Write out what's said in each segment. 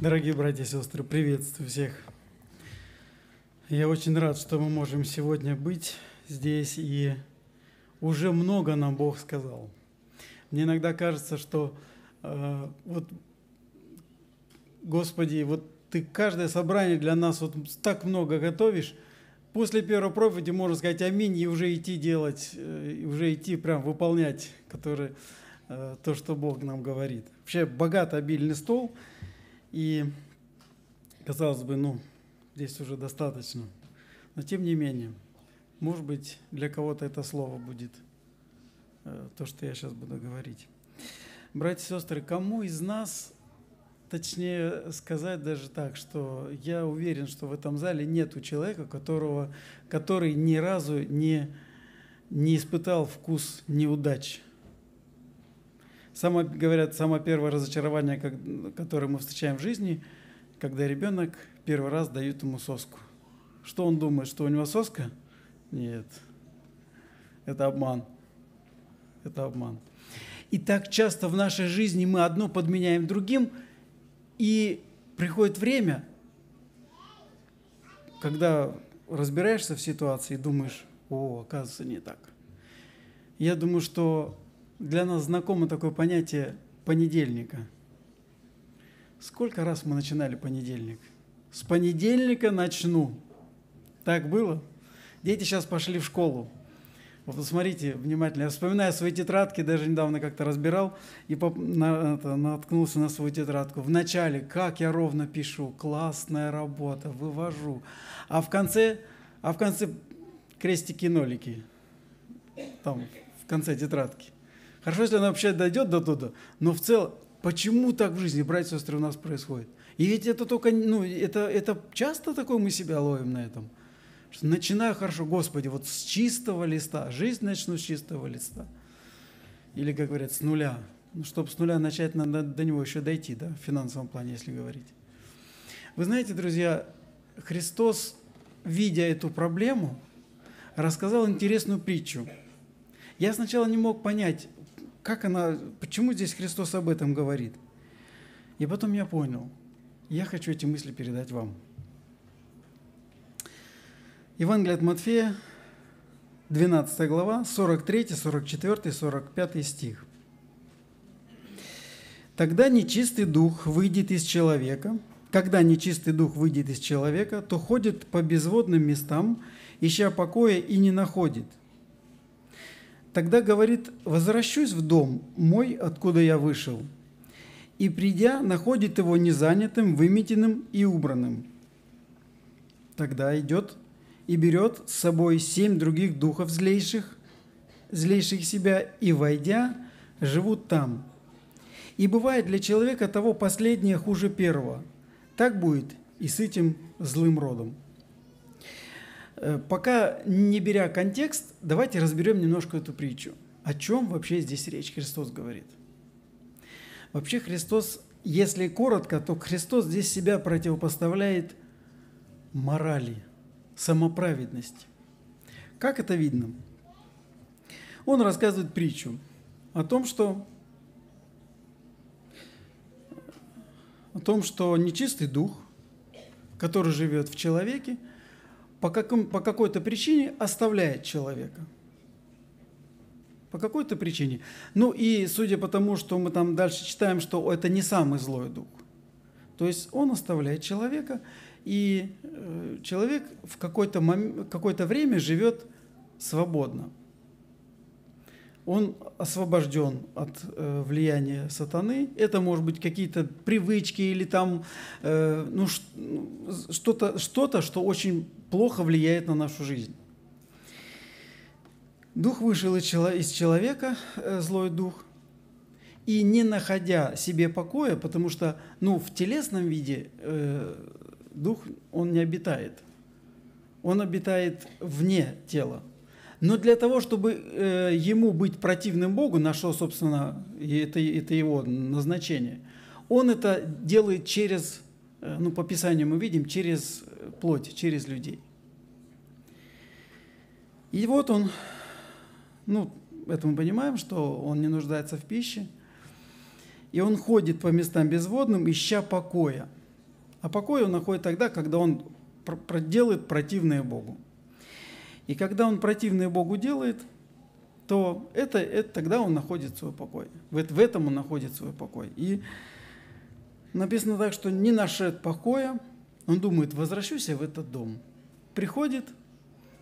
Дорогие братья и сестры, приветствую всех. Я очень рад, что мы можем сегодня быть здесь, и уже много нам Бог сказал. Мне иногда кажется, что э, вот, Господи, вот Ты каждое собрание для нас вот так много готовишь, после первой проповеди можно сказать аминь и уже идти делать, э, и уже идти прям выполнять, который, э, то, что Бог нам говорит. Вообще богат обильный стол – и, казалось бы, ну, здесь уже достаточно. Но тем не менее, может быть, для кого-то это слово будет э, то, что я сейчас буду говорить. Братья и сестры, кому из нас, точнее сказать даже так, что я уверен, что в этом зале нет человека, которого, который ни разу не, не испытал вкус неудач – Самое, говорят, самое первое разочарование, как, которое мы встречаем в жизни, когда ребенок первый раз дают ему соску. Что он думает, что у него соска? Нет. Это обман. Это обман. И так часто в нашей жизни мы одно подменяем другим, и приходит время, когда разбираешься в ситуации и думаешь, о, оказывается, не так. Я думаю, что для нас знакомо такое понятие понедельника. Сколько раз мы начинали понедельник? С понедельника начну. Так было? Дети сейчас пошли в школу. Вот посмотрите внимательно. Я вспоминаю свои тетрадки, даже недавно как-то разбирал и на, это, наткнулся на свою тетрадку. В начале, как я ровно пишу, классная работа, вывожу. А в конце, а в конце крестики-нолики. Там, в конце тетрадки. Хорошо, если она вообще дойдет до туда, но в целом, почему так в жизни, братья и сестры, у нас происходит? И ведь это только, ну, это, это часто такое мы себя ловим на этом. Что начинаю хорошо, Господи, вот с чистого листа, жизнь начну с чистого листа. Или, как говорят, с нуля. Ну, чтобы с нуля начать, надо до него еще дойти, да, в финансовом плане, если говорить. Вы знаете, друзья, Христос, видя эту проблему, рассказал интересную притчу. Я сначала не мог понять, как она, почему здесь Христос об этом говорит? И потом я понял, я хочу эти мысли передать вам. Евангелие от Матфея, 12 глава, 43, 44, 45 стих. Тогда нечистый дух выйдет из человека, когда нечистый дух выйдет из человека, то ходит по безводным местам, ища покоя и не находит – Тогда говорит, возвращусь в дом мой, откуда я вышел. И придя, находит его незанятым, выметенным и убранным. Тогда идет и берет с собой семь других духов злейших, злейших себя, и, войдя, живут там. И бывает для человека того последнее хуже первого. Так будет и с этим злым родом. Э, пока не беря контекст, давайте разберем немножко эту притчу. О чем вообще здесь речь Христос говорит? Вообще Христос, если коротко, то Христос здесь себя противопоставляет морали, самоправедности. Как это видно? Он рассказывает притчу о том, что о том, что нечистый дух, который живет в человеке – по, каком, по какой-то причине оставляет человека. По какой-то причине. Ну и судя по тому, что мы там дальше читаем, что это не самый злой дух. То есть он оставляет человека, и э, человек в какое-то, какое-то время живет свободно. Он освобожден от э, влияния сатаны. Это может быть какие-то привычки или там э, ну, что-то, что-то, что очень плохо влияет на нашу жизнь. Дух вышел из человека, э, злой дух, и не находя себе покоя, потому что ну, в телесном виде э, дух, он не обитает. Он обитает вне тела. Но для того, чтобы э, ему быть противным Богу, на что, собственно, это, это его назначение, он это делает через, э, ну, по Писанию мы видим, через плоть, через людей. И вот он, ну, это мы понимаем, что он не нуждается в пище, и он ходит по местам безводным, ища покоя. А покой он находит тогда, когда он делает противное Богу. И когда он противное Богу делает, то это, это тогда он находит свой покой. В, в этом он находит свой покой. И написано так, что не нашед покоя, он думает, возвращусь я в этот дом. Приходит,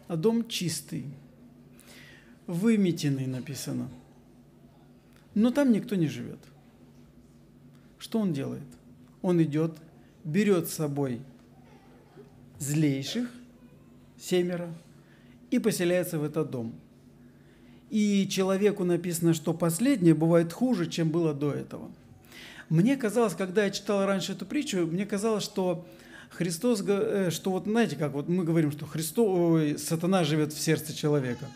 а дом чистый, выметенный написано. Но там никто не живет. Что он делает? Он идет, берет с собой злейших, семеро, и поселяется в этот дом. И человеку написано, что последнее бывает хуже, чем было до этого. Мне казалось, когда я читал раньше эту притчу, мне казалось, что Христос, э, что вот знаете, как вот мы говорим, что Христос, сатана живет в сердце человека.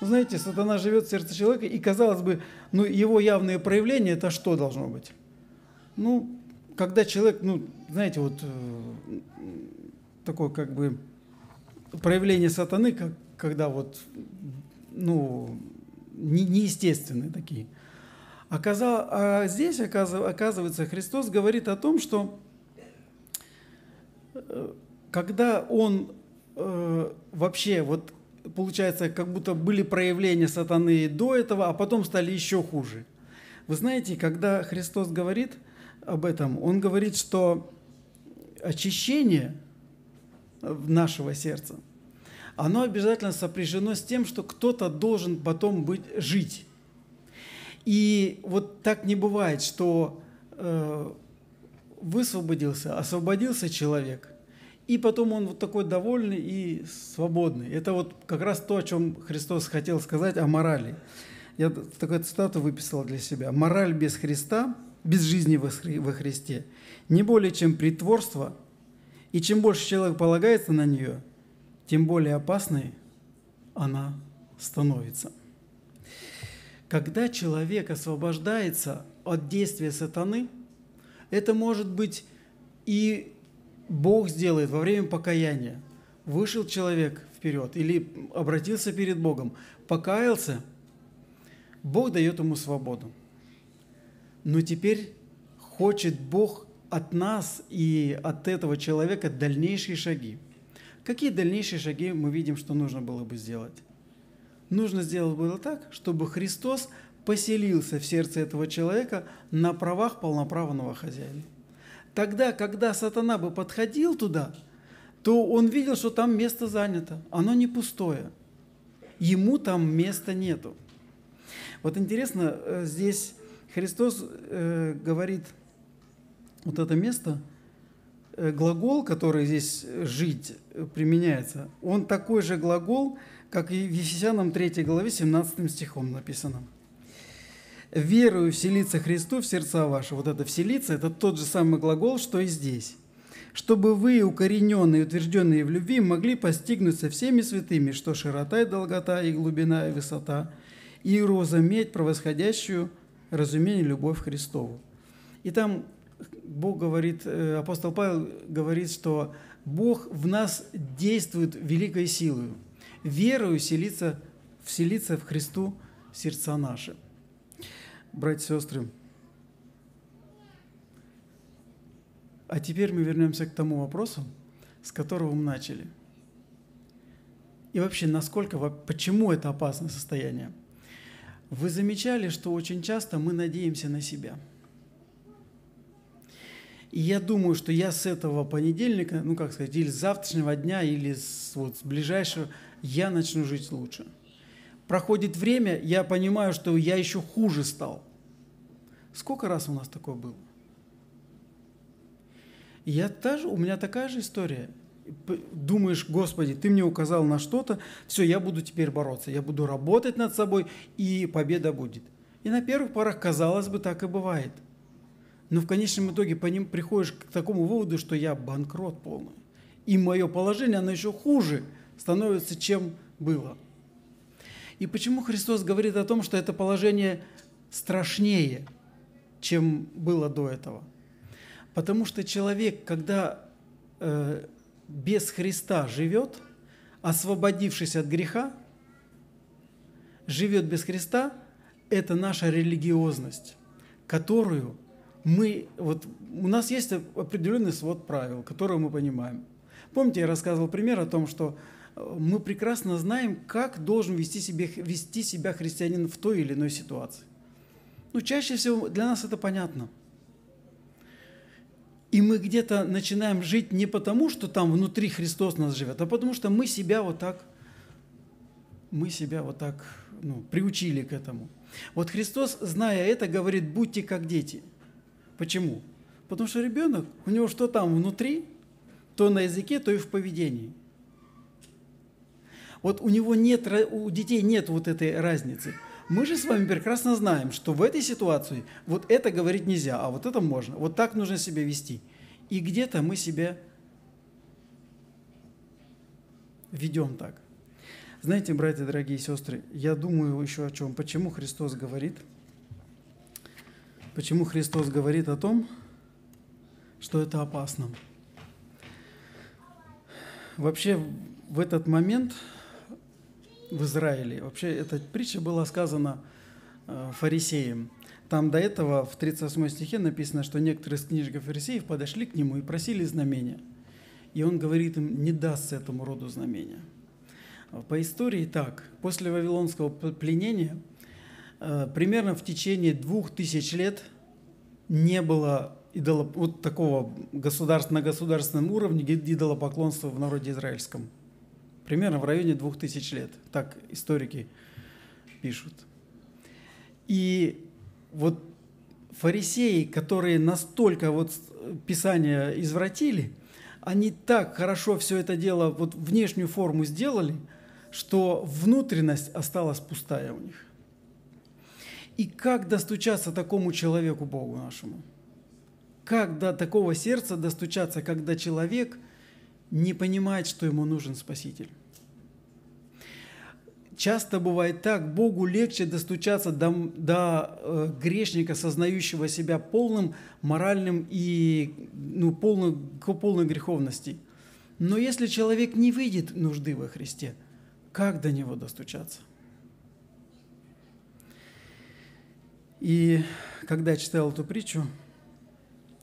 Вы знаете, сатана живет в сердце человека, и казалось бы, ну его явные проявления, это что должно быть? Ну, когда человек, ну, знаете, вот э, такое как бы проявление сатаны, как, когда вот, ну, не, неестественные такие. Оказал, а здесь, оказывается, Христос говорит о том, что э, когда он э, вообще, вот получается, как будто были проявления сатаны до этого, а потом стали еще хуже. Вы знаете, когда Христос говорит об этом, Он говорит, что очищение нашего сердца – оно обязательно сопряжено с тем, что кто-то должен потом быть, жить. И вот так не бывает, что э, высвободился, освободился человек, и потом он вот такой довольный и свободный. Это вот как раз то, о чем Христос хотел сказать о морали. Я такую цитату выписал для себя. «Мораль без Христа, без жизни во Христе, не более чем притворство, и чем больше человек полагается на нее – тем более опасной она становится. Когда человек освобождается от действия сатаны, это может быть и Бог сделает во время покаяния. Вышел человек вперед или обратился перед Богом, покаялся, Бог дает ему свободу. Но теперь хочет Бог от нас и от этого человека дальнейшие шаги – Какие дальнейшие шаги мы видим, что нужно было бы сделать? Нужно сделать было так, чтобы Христос поселился в сердце этого человека на правах полноправного хозяина. Тогда, когда сатана бы подходил туда, то он видел, что там место занято, оно не пустое. Ему там места нету. Вот интересно, э, здесь Христос э, говорит, вот это место – глагол, который здесь э, «жить» э, применяется, он такой же глагол, как и в Ефесянам 3 главе 17 стихом написано. «Верую вселиться Христу в сердца ваши». Вот это «вселиться» – это тот же самый глагол, что и здесь. «Чтобы вы, укорененные и утвержденные в любви, могли постигнуть со всеми святыми, что широта и долгота, и глубина, и высота, и разуметь превосходящую разумение любовь Христову». И там Бог говорит, э, апостол Павел говорит, что Бог в нас действует великой силой. Верою селиться, вселиться в Христу сердца наши. Братья и сестры, а теперь мы вернемся к тому вопросу, с которого мы начали. И вообще, насколько, почему это опасное состояние? Вы замечали, что очень часто мы надеемся на себя – и я думаю, что я с этого понедельника, ну как сказать, или с завтрашнего дня, или с, вот, с ближайшего, я начну жить лучше. Проходит время, я понимаю, что я еще хуже стал. Сколько раз у нас такое было? я тоже, у меня такая же история. Думаешь, Господи, Ты мне указал на что-то, все, я буду теперь бороться, я буду работать над собой, и победа будет. И на первых порах, казалось бы, так и бывает – но в конечном итоге по ним приходишь к такому выводу, что я банкрот полный. И мое положение, оно еще хуже становится, чем было. И почему Христос говорит о том, что это положение страшнее, чем было до этого? Потому что человек, когда э, без Христа живет, освободившись от греха, живет без Христа, это наша религиозность, которую мы, вот, у нас есть определенный свод правил, которые мы понимаем. Помните, я рассказывал пример о том, что э, мы прекрасно знаем, как должен вести, себе, вести себя христианин в той или иной ситуации. Ну, чаще всего для нас это понятно. И мы где-то начинаем жить не потому, что там внутри Христос нас живет, а потому что мы себя вот так, мы себя вот так ну, приучили к этому. Вот Христос, зная это, говорит, будьте как дети. Почему? Потому что ребенок, у него что там внутри, то на языке, то и в поведении. Вот у него нет, у детей нет вот этой разницы. Мы же с вами прекрасно знаем, что в этой ситуации вот это говорить нельзя, а вот это можно. Вот так нужно себя вести. И где-то мы себя ведем так. Знаете, братья, дорогие сестры, я думаю еще о чем. Почему Христос говорит? Почему Христос говорит о том, что это опасно? Вообще в этот момент в Израиле, вообще эта притча была сказана э, фарисеям. Там до этого в 38 стихе написано, что некоторые из книжников фарисеев подошли к нему и просили знамения. И он говорит им, не даст этому роду знамения. По истории так. После Вавилонского пленения примерно в течение двух тысяч лет не было идоло, вот такого государств, на государственном уровне идолопоклонства в народе израильском. Примерно в районе двух тысяч лет. Так историки пишут. И вот фарисеи, которые настолько вот Писание извратили, они так хорошо все это дело, вот внешнюю форму сделали, что внутренность осталась пустая у них. И как достучаться такому человеку Богу нашему? Как до такого сердца достучаться, когда человек не понимает, что ему нужен Спаситель? Часто бывает так, Богу легче достучаться до, до э, грешника, сознающего себя полным моральным и ну, полной, полной греховности. Но если человек не видит нужды во Христе, как до него достучаться? И когда я читал эту притчу,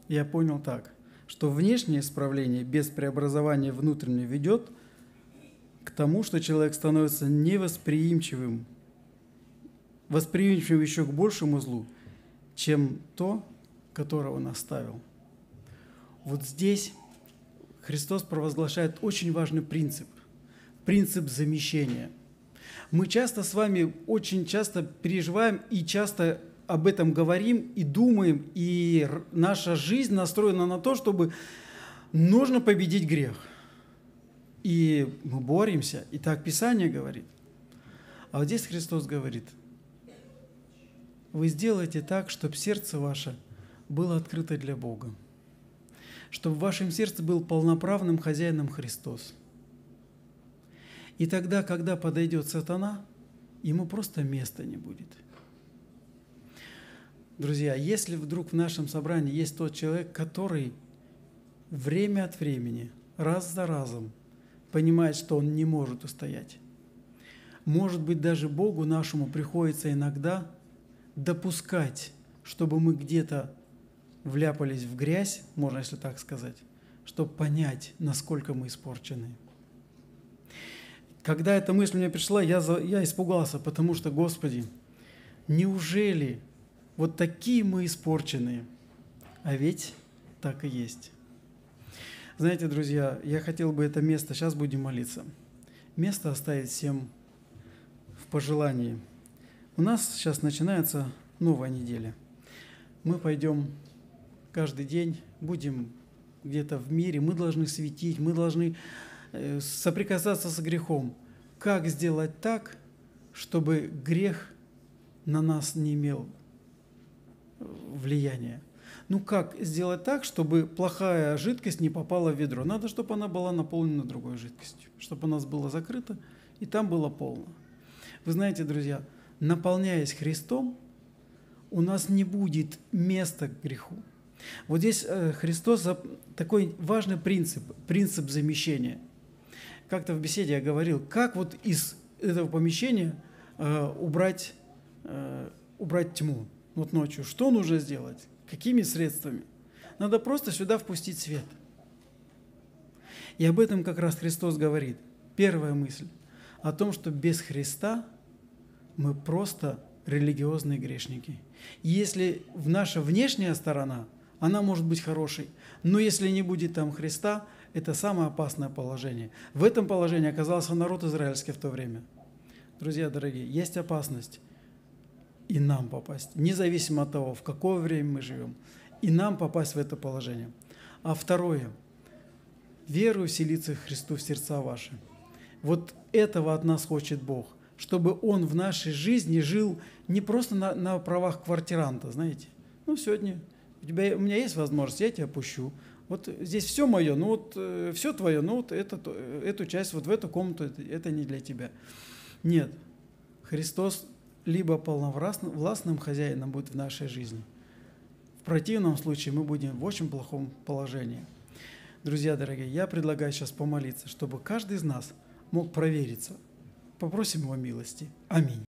я понял так, что внешнее исправление без преобразования внутреннего ведет к тому, что человек становится невосприимчивым, восприимчивым еще к большему злу, чем то, которого он оставил. Вот здесь Христос провозглашает очень важный принцип, принцип замещения. Мы часто с вами очень часто переживаем и часто об этом говорим и думаем, и наша жизнь настроена на то, чтобы нужно победить грех. И мы боремся, и так Писание говорит. А вот здесь Христос говорит, вы сделаете так, чтобы сердце ваше было открыто для Бога, чтобы в вашем сердце был полноправным хозяином Христос. И тогда, когда подойдет сатана, ему просто места не будет – Друзья, если вдруг в нашем собрании есть тот человек, который время от времени, раз за разом понимает, что он не может устоять, может быть, даже Богу нашему приходится иногда допускать, чтобы мы где-то вляпались в грязь, можно если так сказать, чтобы понять, насколько мы испорчены. Когда эта мысль мне пришла, я, я испугался, потому что, Господи, неужели вот такие мы испорченные. А ведь так и есть. Знаете, друзья, я хотел бы это место, сейчас будем молиться, место оставить всем в пожелании. У нас сейчас начинается новая неделя. Мы пойдем каждый день, будем где-то в мире, мы должны светить, мы должны э, соприкасаться с грехом. Как сделать так, чтобы грех на нас не имел влияние. Ну как сделать так, чтобы плохая жидкость не попала в ведро? Надо, чтобы она была наполнена другой жидкостью, чтобы у нас было закрыто и там было полно. Вы знаете, друзья, наполняясь Христом, у нас не будет места к греху. Вот здесь э, Христос такой важный принцип, принцип замещения. Как-то в беседе я говорил, как вот из этого помещения э, убрать, э, убрать тьму вот ночью, что нужно сделать? Какими средствами? Надо просто сюда впустить свет. И об этом как раз Христос говорит. Первая мысль о том, что без Христа мы просто религиозные грешники. Если в наша внешняя сторона, она может быть хорошей, но если не будет там Христа, это самое опасное положение. В этом положении оказался народ израильский в то время. Друзья дорогие, есть опасность и нам попасть, независимо от того, в какое время мы живем, и нам попасть в это положение. А второе, веру вселиться Христу в сердца ваши. Вот этого от нас хочет Бог, чтобы Он в нашей жизни жил не просто на, на правах квартиранта, знаете. Ну, сегодня у, тебя, у меня есть возможность, я тебя пущу. Вот здесь все мое, ну вот э, все твое, ну вот это, эту часть, вот в эту комнату, это не для тебя. Нет, Христос либо полновластным хозяином будет в нашей жизни. В противном случае мы будем в очень плохом положении. Друзья дорогие, я предлагаю сейчас помолиться, чтобы каждый из нас мог провериться. Попросим Его милости. Аминь.